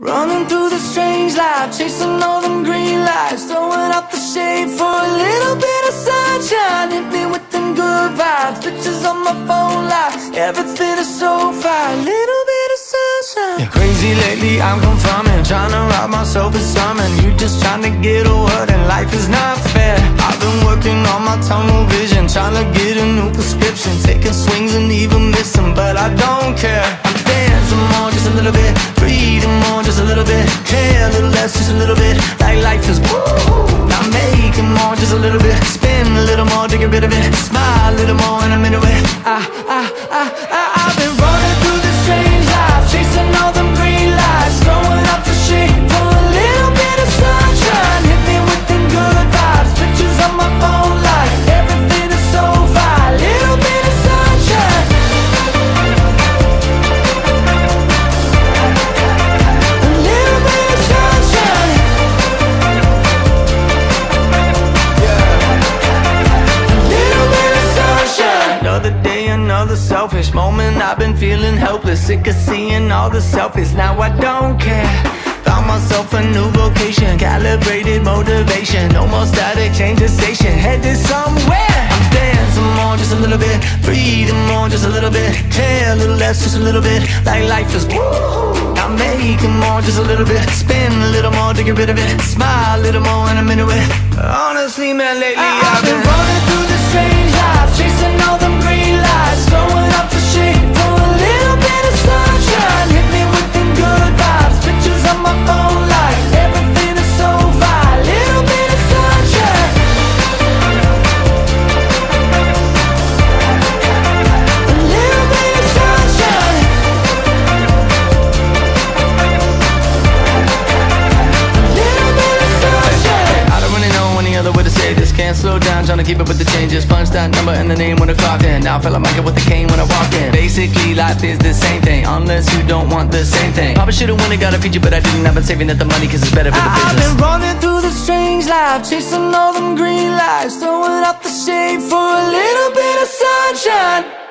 Running through the strange life, chasing all them green lights, throwing up the shade for a little bit of sunshine. Hit me with them good vibes, pictures on my phone life, everything is so fine. Little bit of sunshine. Yeah, crazy lately, I'm confirming, trying to rob myself of something. You just trying to get a word, and life is not fair. I've been working on my tunnel vision, trying to get a new prescription, taking swings and even missing, but I don't care. I'm dancing more, just a little bit, breathing more, just a little bit, care a little less, just a little bit, like life is woo. Now making more, just a little bit, spin a little more to get rid of it, smile a little more and I'm into it. I, I, I, I, I've another selfish moment. I've been feeling helpless, sick of seeing all the selfies. Now I don't care. Found myself a new vocation, calibrated motivation. No more static, change the station, headed somewhere. I'm dancing more, just a little bit, breathing more, just a little bit, care a little less, just a little bit, like life is woo. I'm making more, just a little bit, spin a little more to get rid of it, smile a little more and I'm into it. Honestly, man, lately I've been running through the strange to keep up with the changes. Punch that number and the name when it clocked in. Now I feel like Michael with the cane when I walk in. Basically life is the same thing Unless you don't want the same thing. Probably should've won and got a feature but I didn't I've been saving up the money cause it's better for the business. I've been running through the strange life Chasing all them green lights Throwing out the shade for a little bit of sunshine.